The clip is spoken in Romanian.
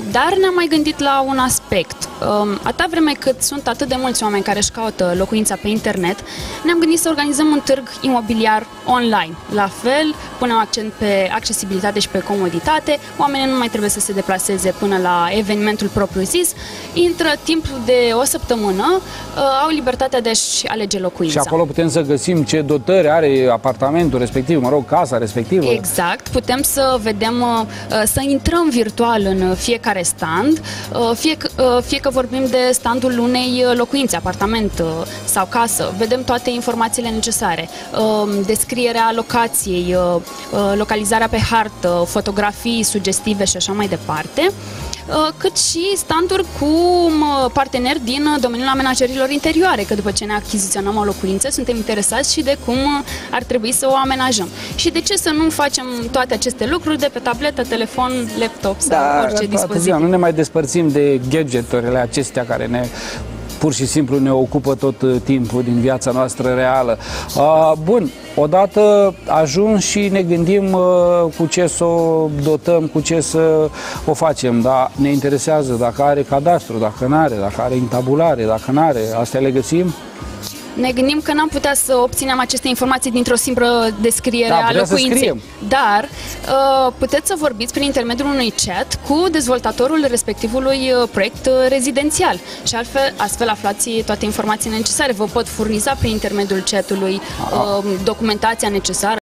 Dar ne-am mai gândit la un aspect. Um, atâta vreme cât sunt atât de mulți oameni care își caută locuința pe internet, ne-am gândit să organizăm un târg imobiliar online. La fel, punem accent pe accesibilitate și pe comoditate. Oamenii nu mai trebuie să se deplaseze până la evenimentul propriu-zis. Intră timp de o săptămână, uh, au libertatea de a-și alege locuința. Și acolo putem să găsim ce dotări are apartamentul respectiv, mă rog, casa respectivă. Exact, putem să vedem, uh, să intrăm virtual în fiecare stand, uh, fie, fie că vorbim de standul unei locuințe, apartament sau casă, vedem toate informațiile necesare, descrierea locației, localizarea pe hartă, fotografii sugestive și așa mai departe. Uh, cât și standuri cu parteneri din domeniul amenajărilor interioare, că după ce ne achiziționăm o locuință, suntem interesați și de cum ar trebui să o amenajăm. Și de ce să nu facem toate aceste lucruri de pe tabletă, telefon, laptop sau da, orice dispozitiv? Ziua, nu ne mai despărțim de gadgeturile acestea care ne pur și simplu ne ocupă tot uh, timpul din viața noastră reală. Bun, odată ajuns și ne gândim uh, cu ce să o dotăm, cu ce să o facem, dar ne interesează dacă are cadastru, dacă nu are, dacă are intabulare, dacă nu are, astea le găsim? Ne gândim că n-am putea să obținem aceste informații dintr-o simplă descriere da, a locuinței. Dar uh, puteți să vorbiți prin intermediul unui chat cu dezvoltatorul respectivului uh, proiect uh, rezidențial și altfel, astfel aflați toate informațiile necesare. Vă pot furniza prin intermediul chatului uh, documentația necesară